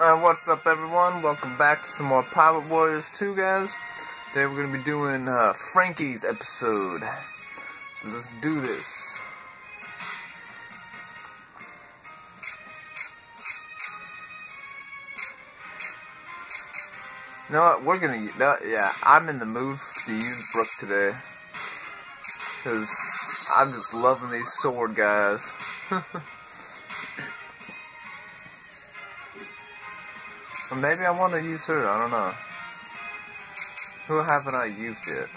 Uh, what's up, everyone? Welcome back to some more Pirate Warriors 2, guys. Today we're going to be doing uh, Franky's episode. So let's do this. You know what? We're gonna. No, yeah, I'm in the mood to use Brook today. Because I'm just loving these sword guys. Or maybe I want to use her, I don't know. Who haven't I used yet?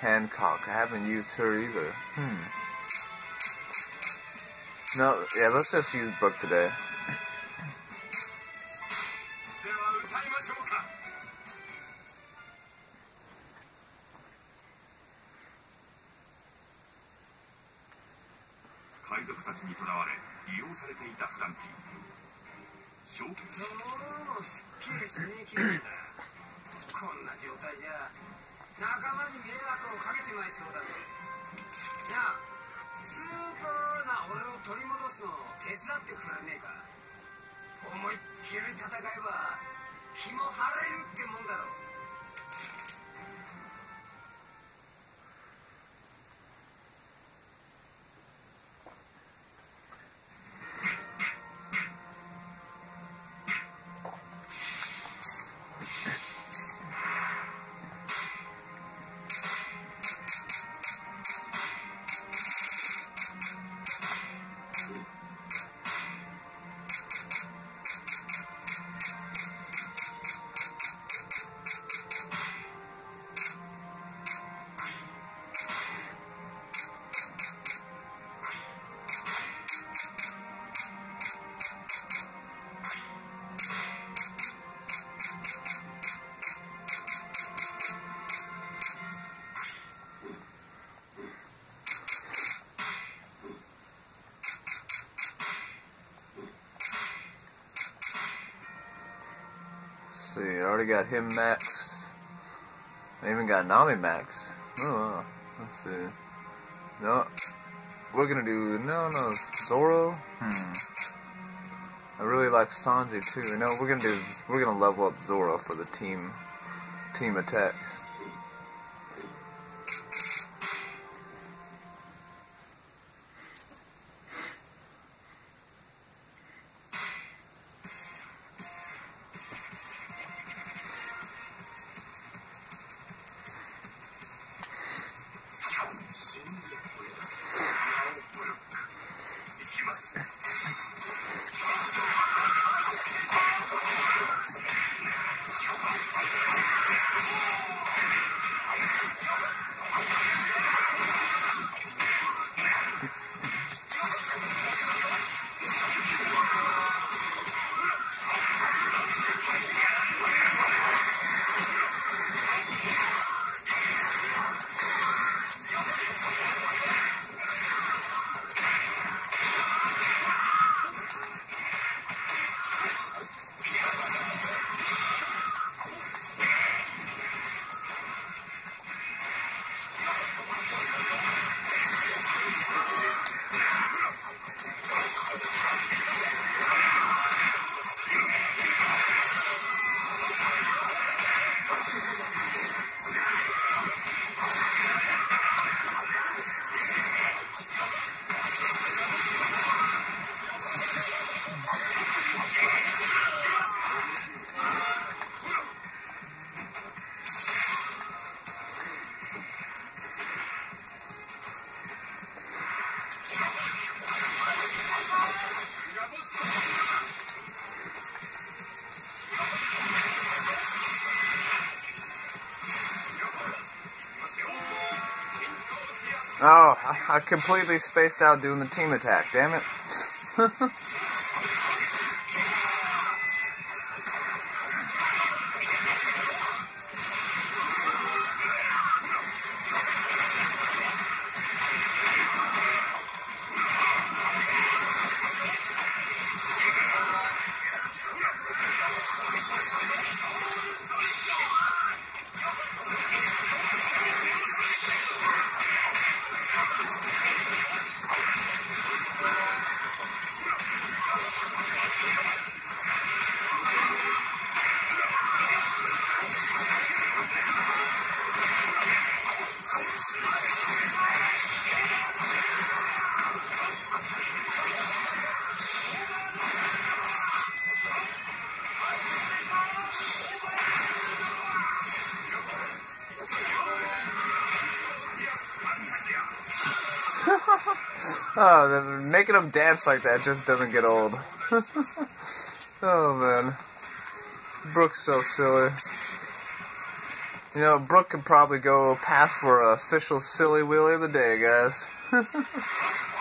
Hancock, I haven't used her either. Hmm. No, yeah, let's just use Brook today. されていたフランキー証券どうもすっきりしねえ気分だこんな状態じゃ仲間に迷惑をかけちまいそうだぜなあスーパーな俺を取り戻すのを手伝ってくれねえか思いっきり戦えば気も晴れるってもんだろ。see, already got him maxed. I even got Nami maxed. Oh, let's see. No, we're gonna do no, no Zoro. Hmm. I really like Sanji too. No, we're gonna do. We're gonna level up Zoro for the team team attack. Oh, I, I completely spaced out doing the team attack. Damn it. Oh, making them dance like that just doesn't get old. oh man, Brook's so silly. You know, Brook can probably go pass for official silly wheelie of the day, guys.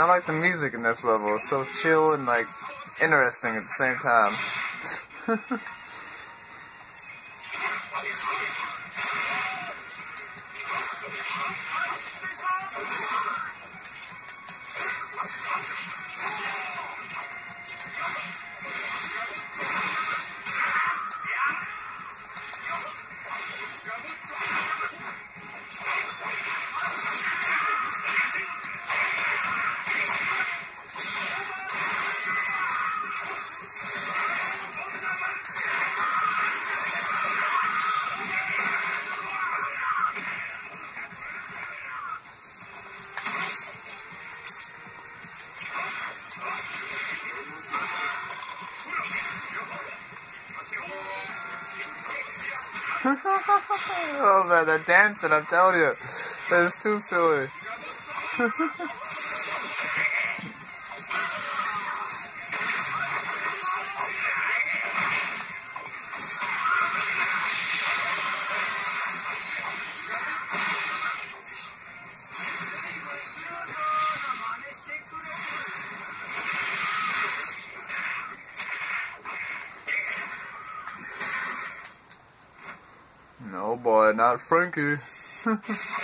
I like the music in this level. It's so chill and like interesting at the same time. dancing, I'm telling you, is too silly. boy, not Franky.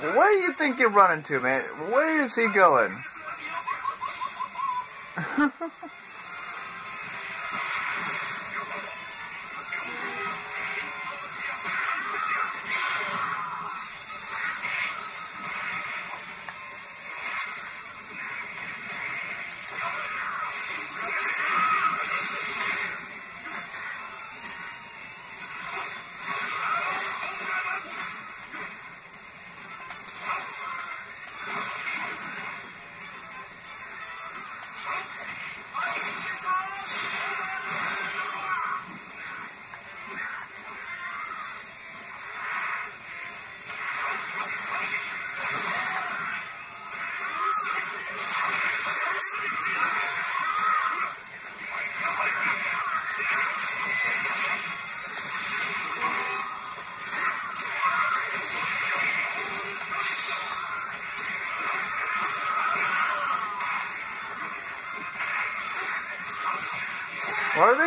Where do you think you're running to, man? Where is he going?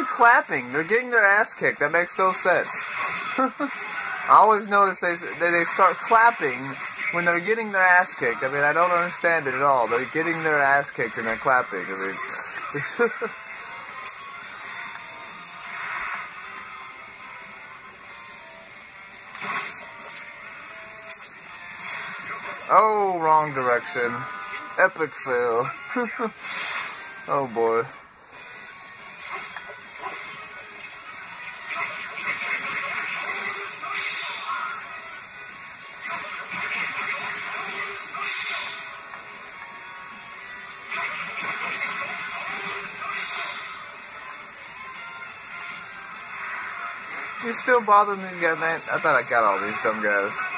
they clapping? They're getting their ass kicked. That makes no sense. I always notice they, they start clapping when they're getting their ass kicked. I mean, I don't understand it at all. They're getting their ass kicked and they're clapping. I mean, oh, wrong direction. Epic fail. oh boy. Still these guys, man? I thought I got all these dumb guys.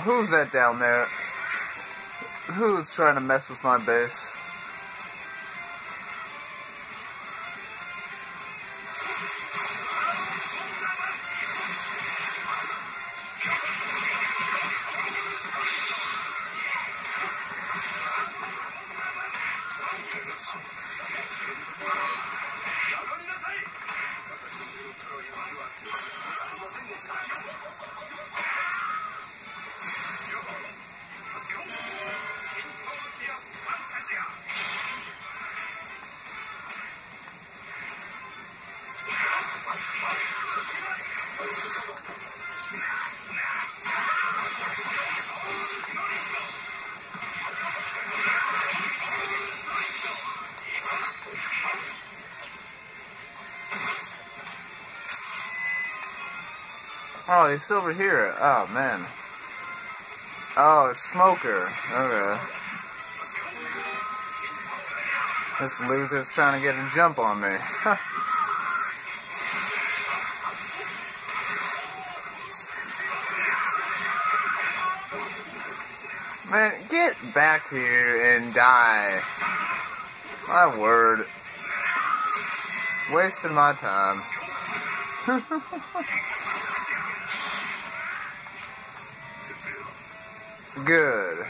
Who's that down there? Who's trying to mess with my base? Oh, he's over here. Oh, man. Oh, Smoker. Okay. This loser's trying to get a jump on me. Man, get back here and die. My word. Wasting my time. Good.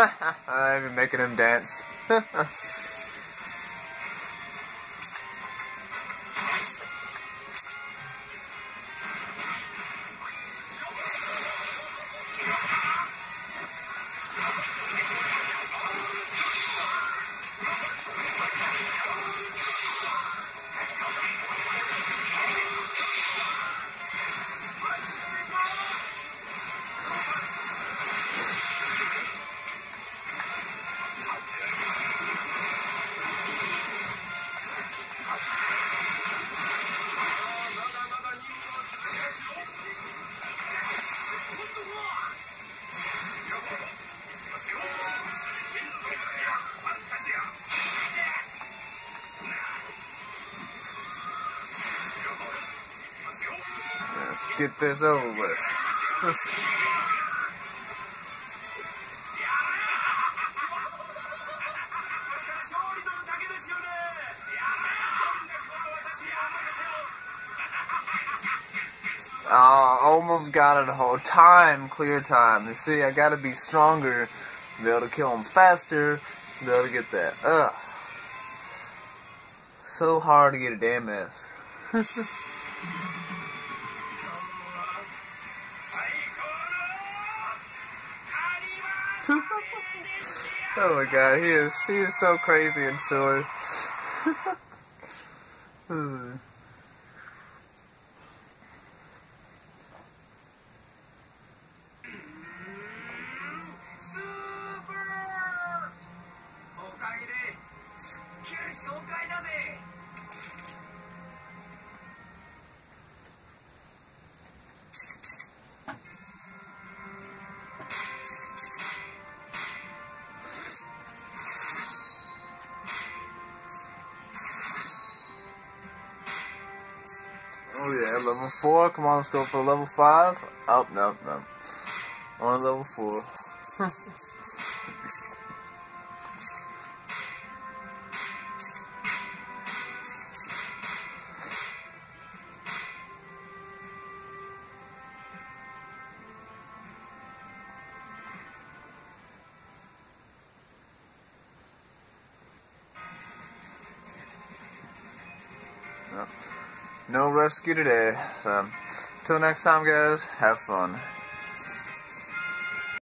I've been making him dance. get this over with. Uh, Let's almost got it the whole time, clear time. You see, I gotta be stronger, be able to kill him faster, be able to get that. Ugh. So hard to get a damn ass. Oh my god, he is he is so crazy and silly. Hmm. at level 4. Come on, let's go for level 5. Oh, no, no. On level 4. executed. So, until next time, guys, have fun.